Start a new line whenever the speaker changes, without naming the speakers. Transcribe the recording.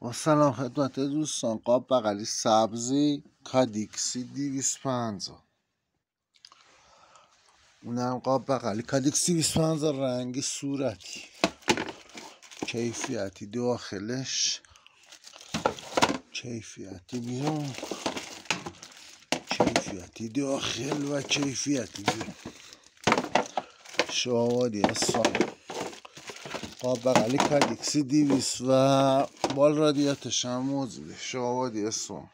با سلام خدمت دوستان قاب بغلی سبزی کادیکسی دیویس پنزا اونم قاب بغلی کادیکسی دیویس پنزا رنگ صورتی. کیفیتی داخلش کیفیتی بیرون. کیفیتی داخل و کیفیتی بیرون. شاوادی اصفان قاب بغلی کادیکسی دیویس و بال رادیاتش هم موجوده شاوادی اصفان